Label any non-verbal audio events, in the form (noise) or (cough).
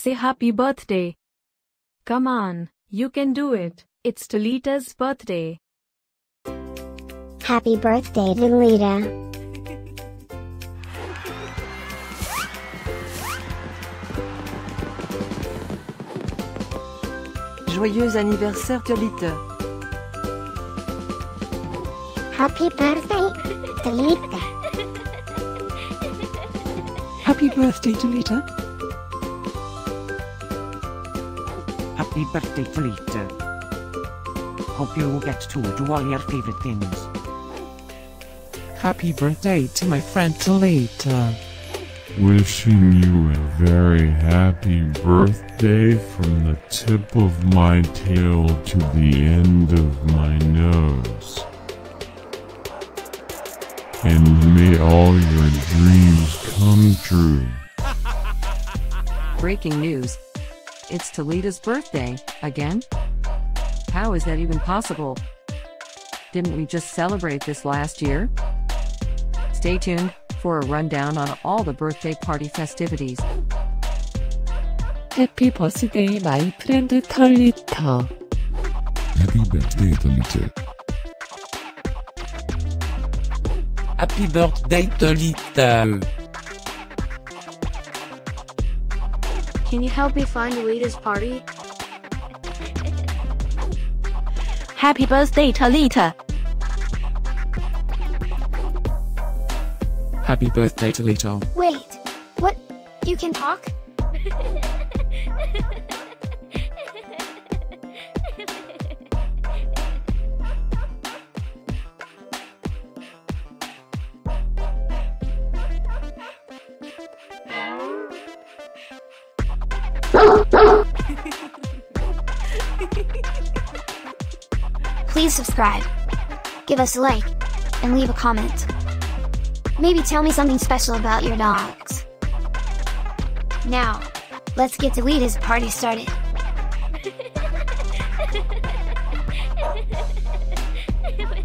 Say happy birthday. Come on, you can do it. It's Talitha's birthday. Happy birthday, Talitha. Joyeux anniversaire Talitha. Happy birthday, Talitha. Happy birthday, Talitha. Happy birthday, Talitha. Hope you will get to do all your favorite things. Happy birthday to my friend Talitha. Wishing you a very happy birthday from the tip of my tail to the end of my nose. And may all your dreams come true. Breaking news. It's Talitha's birthday, again? How is that even possible? Didn't we just celebrate this last year? Stay tuned for a rundown on all the birthday party festivities. Happy birthday, my friend Talitha. Happy birthday, Talitha. Happy birthday, Talitha. Can you help me find Talitha's party? Happy birthday, Talitha. Happy birthday, Talitha. Wait, what? You can talk? (laughs) (laughs) Please subscribe, give us a like, and leave a comment. Maybe tell me something special about your dogs. Now, let's get Talitha's party started. (laughs)